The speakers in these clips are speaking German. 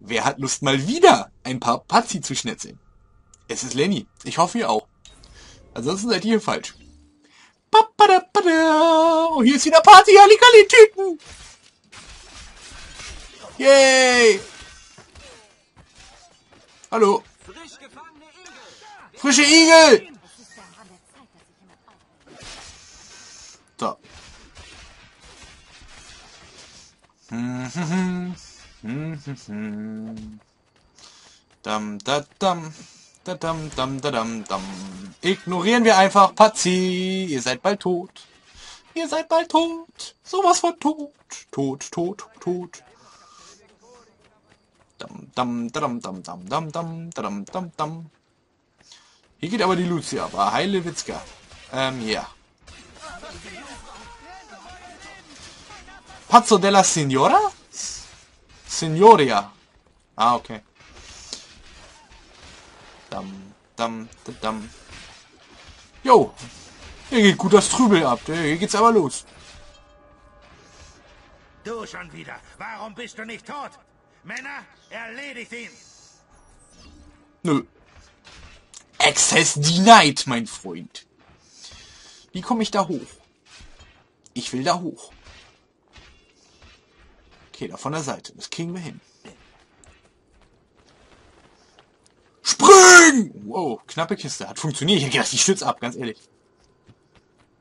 Wer hat Lust mal wieder ein paar Pazzi zu schnetzeln? Es ist Lenny. Ich hoffe ihr auch. Ansonsten seid ihr hier falsch. Oh, hier ist wieder Party, Halligalli-Tüten. Yay! Hallo. Frische Igel! So. Dam, da, dam. Da, dam, dam, da, dam, dam. Ignorieren wir einfach Pazi. Ihr seid bald tot. Ihr seid bald tot. Sowas von tot. Tot, tot, tot. Dam, dam, dam, dam, dam, dam, dam, dam, dam, dam. Hier geht aber die Lucia, aber heile Witzka. Ähm, ja. Pazzo della Signora? Signoria. Ah, okay. Dam, dam, da, dam. Jo. Hier geht gut das Trübel ab. Hier geht's aber los. Du schon wieder. Warum bist du nicht tot? Männer, erledigt ihn. Nö. Access denied, mein Freund. Wie komme ich da hoch? Ich will da hoch. Okay, da von der Seite. Das kriegen wir hin. Spring! Wow, knappe Kiste. Hat funktioniert. Ich hätte gedacht, die stürzt ab, ganz ehrlich.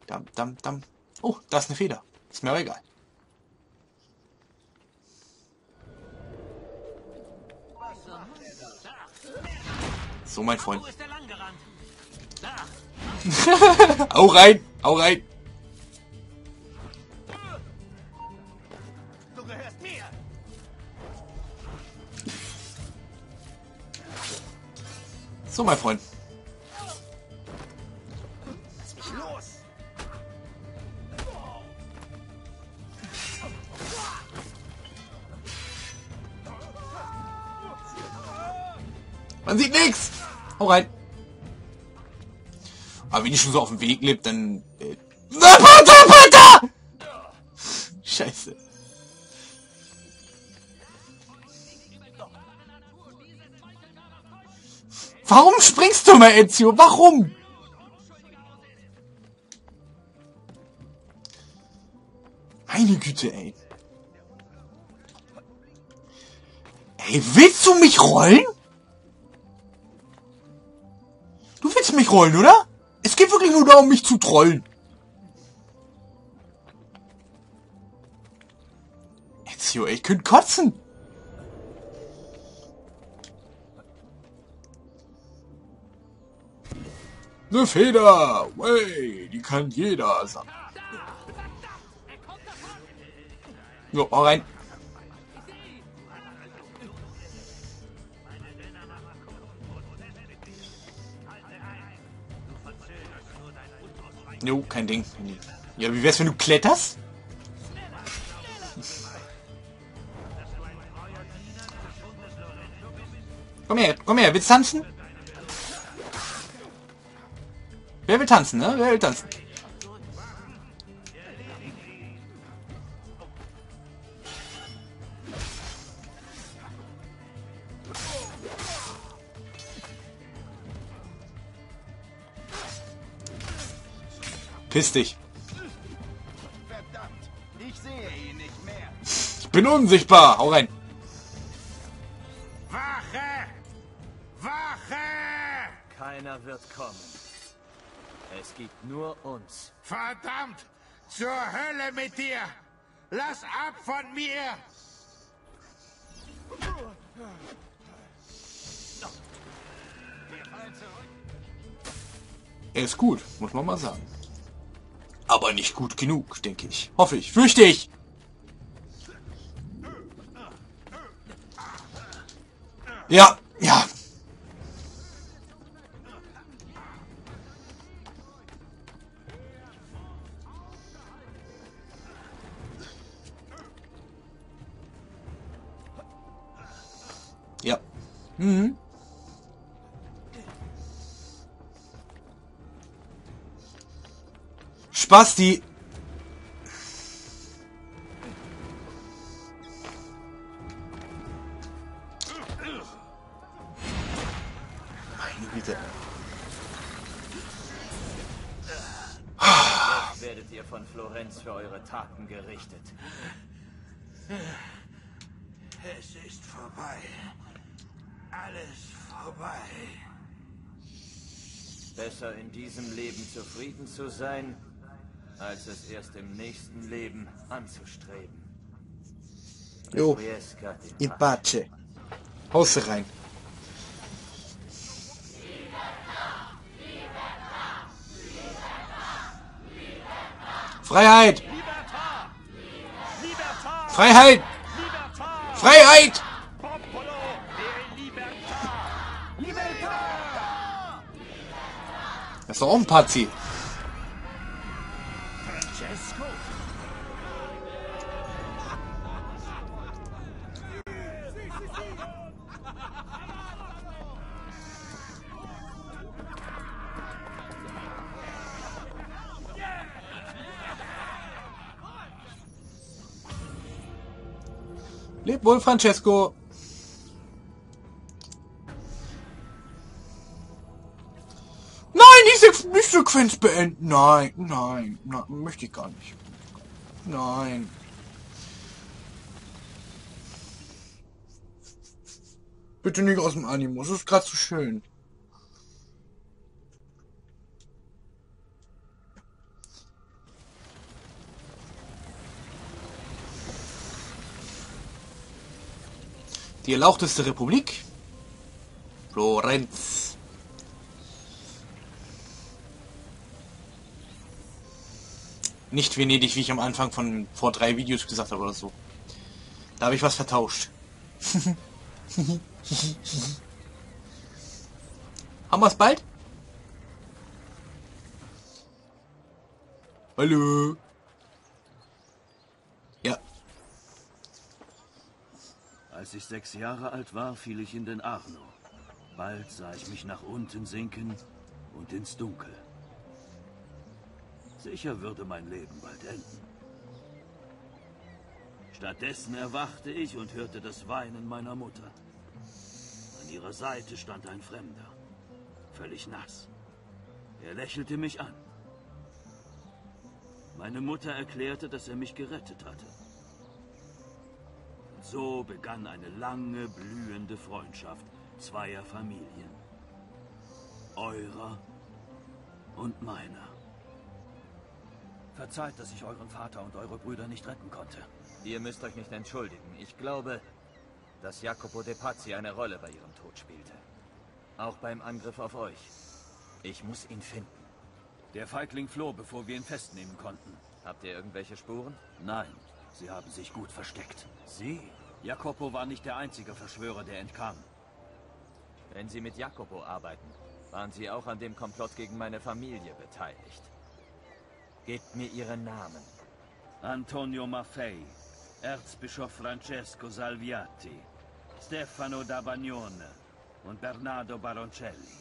Dam, dam, dam. Oh, da ist eine Feder. Ist mir aber egal. So, mein Freund. Au rein! Au rein! So, mein Freund. Man sieht nichts! Hau rein! Aber wenn die schon so auf dem Weg lebt, dann... Äh, Warum springst du mal, Ezio? Warum? Meine Güte, ey. Ey, willst du mich rollen? Du willst mich rollen, oder? Es geht wirklich nur darum, mich zu trollen. Ezio, ey, ich könnte kotzen. Ne Feder, wey, die kann jeder sagen. So, hau rein. Jo, kein Ding. kein Ding. Ja, wie wär's, wenn du kletterst? Komm her, komm her, willst du tanzen? Wer will tanzen, ne? Wer will tanzen? Piss dich. Ich bin unsichtbar. Hau rein. Wache! Wache! Keiner wird kommen. Es gibt nur uns. Verdammt! Zur Hölle mit dir! Lass ab von mir! Er ist gut, muss man mal sagen. Aber nicht gut genug, denke ich. Hoffe ich. Fürchte ich. Ja, ja. Ja. Spasti! Meine Güte. Jetzt werdet ihr von Florenz für eure Taten gerichtet. Es ist vorbei. Alles vorbei. Besser in diesem Leben zufrieden zu sein, als es erst im nächsten Leben anzustreben. Jo, Priesca de in Pace. Pace. Haust rein. Freiheit! Freiheit! Freiheit! Das ist doch auch ein Pazi. Leb wohl, Francesco. Nein, diese die Sequenz beenden. Nein, nein, nein, möchte ich gar nicht. Nein. Bitte nicht aus dem Animus, ist gerade so schön. Die erlauchteste Republik? Florenz. Nicht Venedig, wie ich am Anfang von vor drei Videos gesagt habe oder so. Da habe ich was vertauscht. Haben wir es bald? Hallo. Als ich sechs Jahre alt war, fiel ich in den Arno. Bald sah ich mich nach unten sinken und ins Dunkel. Sicher würde mein Leben bald enden. Stattdessen erwachte ich und hörte das Weinen meiner Mutter. An ihrer Seite stand ein Fremder, völlig nass. Er lächelte mich an. Meine Mutter erklärte, dass er mich gerettet hatte. So begann eine lange, blühende Freundschaft zweier Familien. Eurer und meiner. Verzeiht, dass ich euren Vater und eure Brüder nicht retten konnte. Ihr müsst euch nicht entschuldigen. Ich glaube, dass Jacopo de Pazzi eine Rolle bei ihrem Tod spielte. Auch beim Angriff auf euch. Ich muss ihn finden. Der Feigling floh, bevor wir ihn festnehmen konnten. Habt ihr irgendwelche Spuren? Nein, sie haben sich gut versteckt. Sie? Jacopo war nicht der einzige Verschwörer, der entkam. Wenn Sie mit Jacopo arbeiten, waren Sie auch an dem Komplott gegen meine Familie beteiligt. Gebt mir Ihren Namen. Antonio Maffei, Erzbischof Francesco Salviati, Stefano da Bagnone und Bernardo Baroncelli.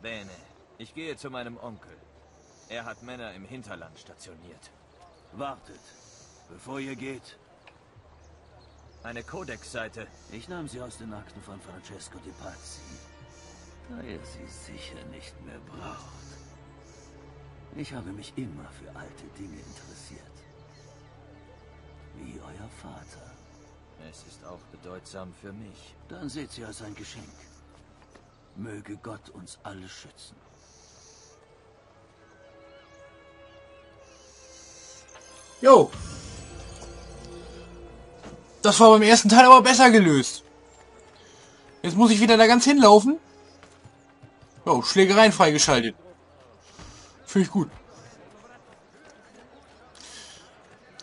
Bene. Ich gehe zu meinem Onkel. Er hat Männer im Hinterland stationiert. Wartet, bevor ihr geht. Eine Codex-Seite. Ich nahm sie aus den Akten von Francesco de Pazzi, da er sie sicher nicht mehr braucht. Ich habe mich immer für alte Dinge interessiert. Wie euer Vater. Es ist auch bedeutsam für mich. Dann seht sie als ein Geschenk. Möge Gott uns alle schützen. Jo. Das war beim ersten Teil aber besser gelöst. Jetzt muss ich wieder da ganz hinlaufen. Jo, Schlägereien freigeschaltet. Finde ich gut.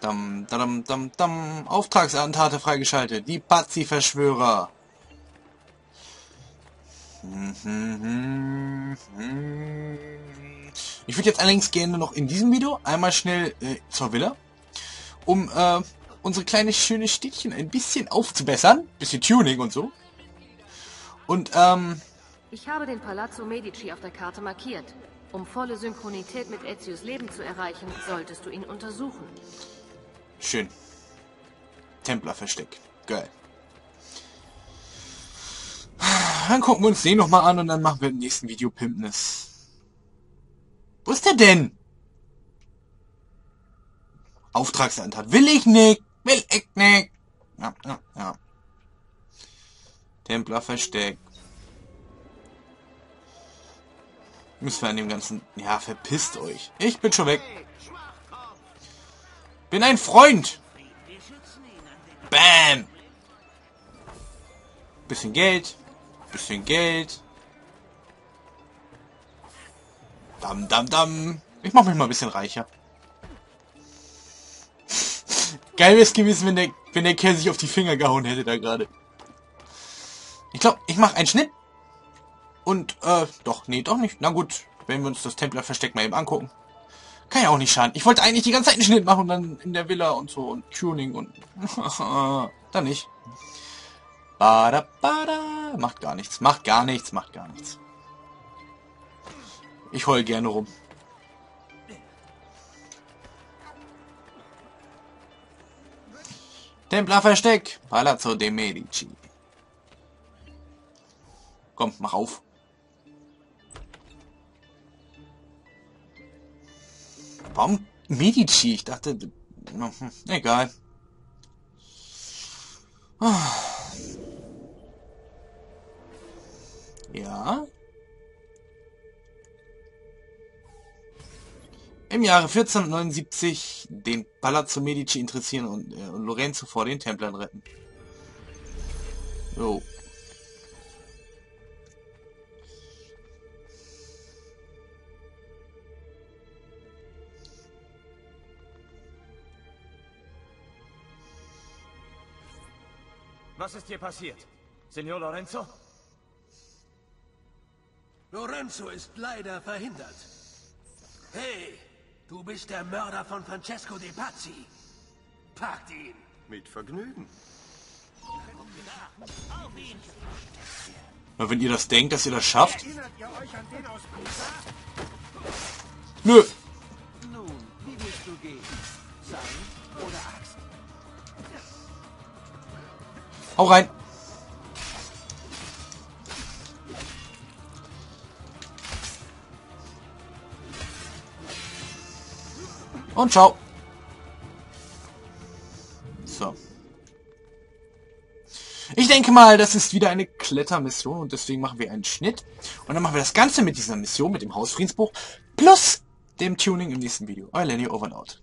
Dam, dam, dam, dam. Auftragsattentate freigeschaltet. Die Pazzi-Verschwörer. Ich würde jetzt allerdings gerne noch in diesem Video einmal schnell äh, zur Villa, um äh, unsere kleine schöne Städtchen ein bisschen aufzubessern. Bisschen Tuning und so. Und ähm, Ich habe den Palazzo Medici auf der Karte markiert. Um volle Synchronität mit Ezios Leben zu erreichen, solltest du ihn untersuchen. Schön. Templerversteck. Geil. Dann gucken wir uns den nochmal an und dann machen wir im nächsten Video Pimpness. Wo ist der denn? Auftragsantrag. Will ich nicht. Will ich nicht. Ja, ja, ja. Templer versteckt. Müssen wir an dem ganzen... Ja, verpisst euch. Ich bin schon weg. Bin ein Freund. Bam. Bisschen Geld. Bisschen Geld. Dam, dam, dam. Ich mach mich mal ein bisschen reicher. Geil wäre es gewesen, wenn der, wenn der Kerl sich auf die Finger gehauen hätte da gerade. Ich glaube, ich mache einen Schnitt. Und, äh, doch, nee, doch nicht. Na gut, wenn wir uns das Templer-Versteck mal eben angucken. Kann ja auch nicht schaden. Ich wollte eigentlich die ganze Zeit einen Schnitt machen und dann in der Villa und so und Tuning und... dann nicht. Bada, bada. Macht gar nichts, macht gar nichts, macht gar nichts. Ich heul gerne rum. Templer Versteck, Palazzo de Medici. Komm, mach auf. Warum Medici? Ich dachte, egal. Ja. Im Jahre 1479 den Palazzo Medici interessieren und, äh, und Lorenzo vor den Templern retten. Jo. Was ist hier passiert? Signor Lorenzo? Lorenzo ist leider verhindert. Hey, du bist der Mörder von Francesco De Pazzi. Packt ihn. Mit Vergnügen. Na, wenn ihr das denkt, dass ihr das schafft. Erinnert ihr euch an den aus Pisa? Nö. Nun, wie willst du gehen? Seil oder Axt? Hau rein. Und ciao. So. Ich denke mal, das ist wieder eine Klettermission und deswegen machen wir einen Schnitt. Und dann machen wir das Ganze mit dieser Mission, mit dem Hausfriedensbuch, plus dem Tuning im nächsten Video. Euer Lenny, over and out.